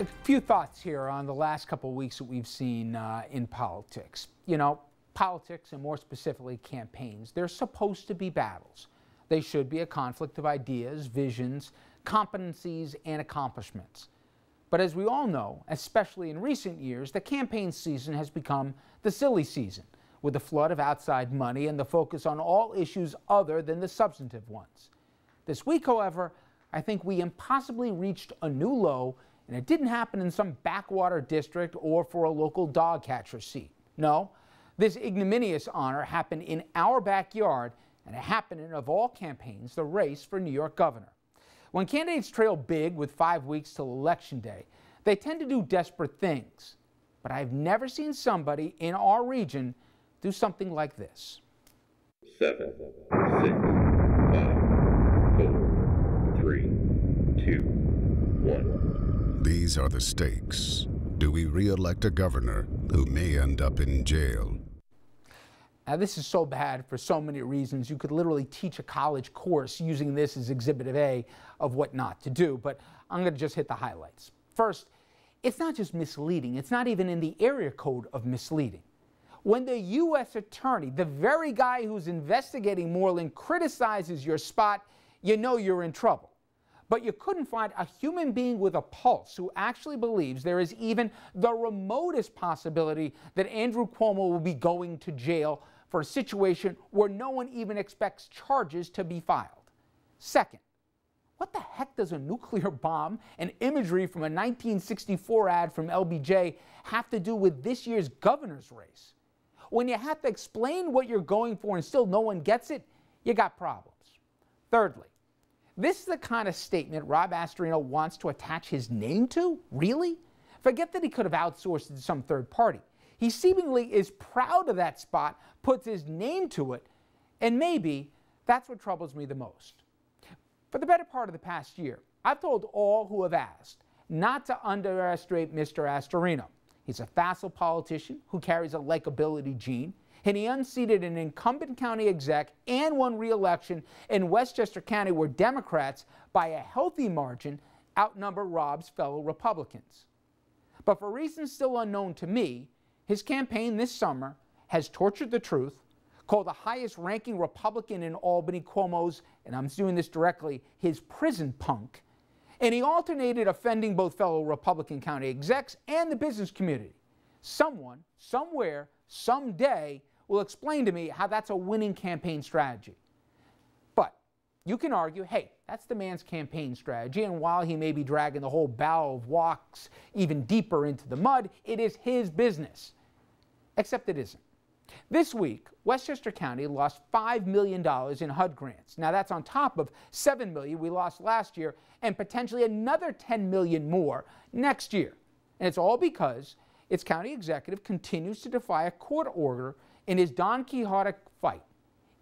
A few thoughts here on the last couple of weeks that we've seen uh, in politics. You know, politics and more specifically campaigns, they're supposed to be battles. They should be a conflict of ideas, visions, competencies, and accomplishments. But as we all know, especially in recent years, the campaign season has become the silly season, with the flood of outside money and the focus on all issues other than the substantive ones. This week, however, I think we impossibly reached a new low, and it didn't happen in some backwater district or for a local dog catcher seat. No, this ignominious honor happened in our backyard, and it happened in, of all campaigns, the race for New York governor. When candidates trail big with five weeks till election day, they tend to do desperate things. But I've never seen somebody in our region do something like this. Seven, six, five, four, three, two, one. These are the stakes. Do we re-elect a governor who may end up in jail? Now, this is so bad for so many reasons. You could literally teach a college course using this as Exhibit A of what not to do, but I'm going to just hit the highlights. First, it's not just misleading, it's not even in the area code of misleading. When the U.S. attorney, the very guy who's investigating Moreland, criticizes your spot, you know you're in trouble. But you couldn't find a human being with a pulse who actually believes there is even the remotest possibility that Andrew Cuomo will be going to jail for a situation where no one even expects charges to be filed. Second, what the heck does a nuclear bomb and imagery from a 1964 ad from LBJ have to do with this year's governor's race? When you have to explain what you're going for and still no one gets it, you got problems. Thirdly, this is the kind of statement Rob Astorino wants to attach his name to? Really? Forget that he could have outsourced it to some third party. He seemingly is proud of that spot, puts his name to it, and maybe that's what troubles me the most. For the better part of the past year, I've told all who have asked not to underestimate Mr. Astorino. He's a facile politician who carries a likability gene, and he unseated an incumbent county exec and won re-election in Westchester County where Democrats, by a healthy margin, outnumber Rob's fellow Republicans. But for reasons still unknown to me, his campaign this summer has tortured the truth, called the highest ranking Republican in Albany, Cuomo's, and I'm doing this directly, his prison punk. And he alternated offending both fellow Republican county execs and the business community. Someone, somewhere, someday will explain to me how that's a winning campaign strategy. But you can argue, hey, that's the man's campaign strategy, and while he may be dragging the whole bow of walks even deeper into the mud, it is his business except it isn't. This week, Westchester County lost $5 million in HUD grants. Now that's on top of 7 million we lost last year and potentially another 10 million more next year. And it's all because its county executive continues to defy a court order in his Don Quixote fight.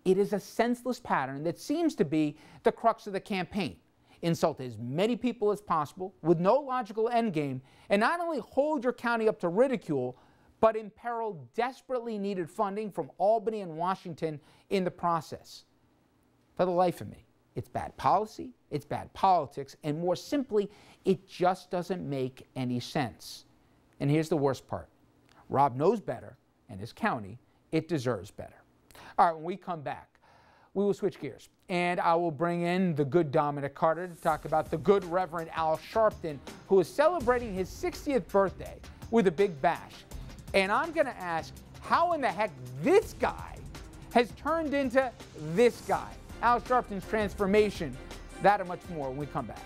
It is a senseless pattern that seems to be the crux of the campaign. Insult as many people as possible with no logical endgame, and not only hold your county up to ridicule, but imperil desperately needed funding from Albany and Washington in the process. For the life of me, it's bad policy, it's bad politics, and more simply, it just doesn't make any sense. And here's the worst part Rob knows better, and his county, it deserves better. All right, when we come back, we will switch gears and I will bring in the good Dominic Carter to talk about the good Reverend Al Sharpton, who is celebrating his 60th birthday with a big bash. And I'm going to ask how in the heck this guy has turned into this guy. Al Sharpton's transformation. That and much more when we come back.